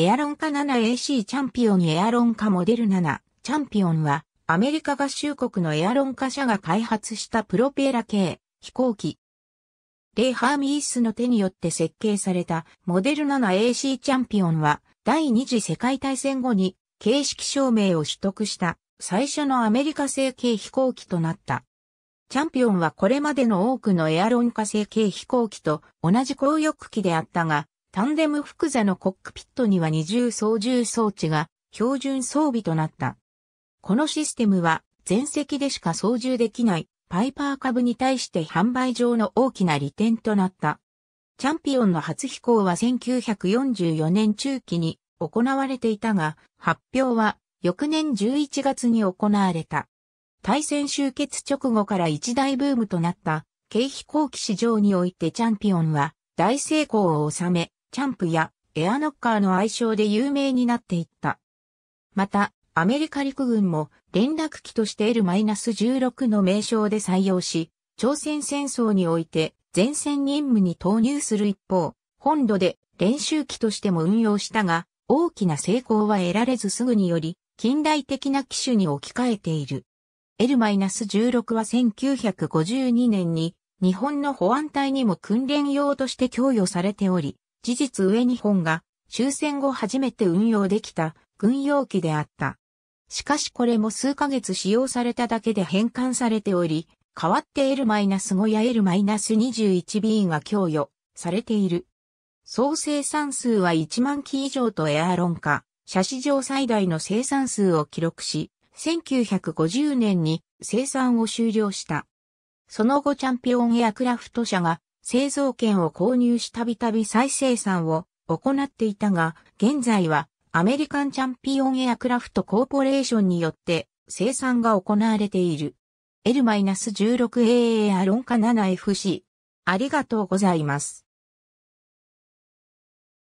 エアロンカ 7AC チャンピオンエアロンカモデル7チャンピオンはアメリカ合衆国のエアロンカ社が開発したプロペラ系飛行機。レイ・ハーミースの手によって設計されたモデル 7AC チャンピオンは第二次世界大戦後に形式証明を取得した最初のアメリカ製系飛行機となった。チャンピオンはこれまでの多くのエアロン化成系飛行機と同じ高翼機であったが、タンデム複座のコックピットには二重操縦装置が標準装備となった。このシステムは全席でしか操縦できないパイパー株に対して販売上の大きな利点となった。チャンピオンの初飛行は1944年中期に行われていたが、発表は翌年11月に行われた。対戦終結直後から一大ブームとなった軽飛行機市場においてチャンピオンは大成功を収め、チャンプやエアノッカーの愛称で有名になっていった。また、アメリカ陸軍も連絡機として L-16 の名称で採用し、朝鮮戦争において前線任務に投入する一方、本土で練習機としても運用したが、大きな成功は得られずすぐにより、近代的な機種に置き換えている。L-16 は1952年に日本の保安隊にも訓練用として供与されており、事実上日本が終戦後初めて運用できた軍用機であった。しかしこれも数ヶ月使用されただけで変換されており、代わって L-5 や L-21B が供与されている。総生産数は1万機以上とエアロン化、車史上最大の生産数を記録し、1950年に生産を終了した。その後チャンピオンエアクラフト社が製造権を購入したびたび再生産を行っていたが、現在はアメリカンチャンピオンエアクラフトコーポレーションによって生産が行われている。L-16AA アロンカ 7FC。ありがとうございます。